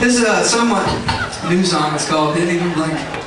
This is a somewhat new song. It's called Didn't Even Blink.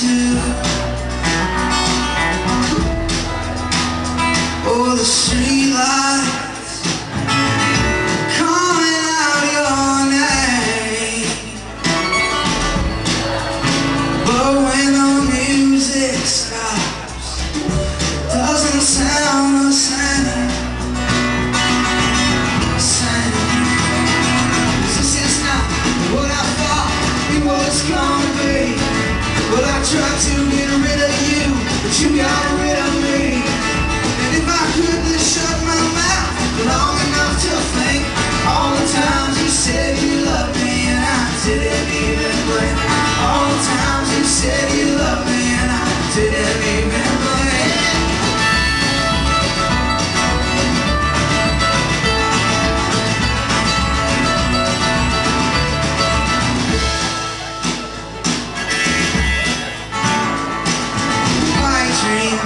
too Oh, the streetlights te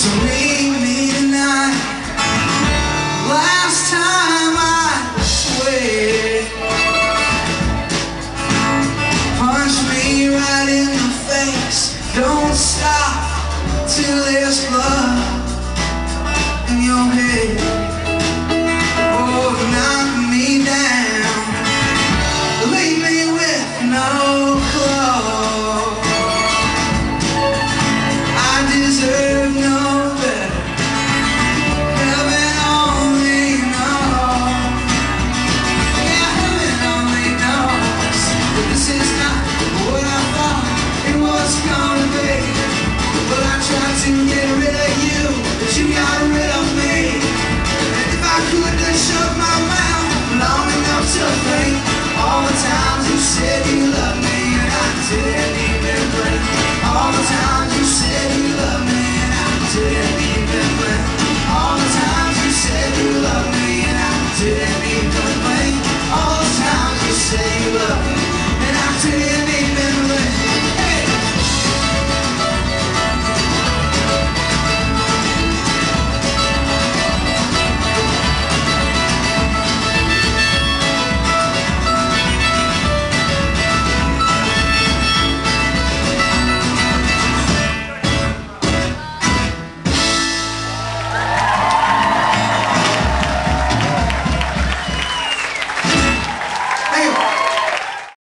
So me tonight Last time I swear. Punch me right in the face. Don't stop till there's blood in your head.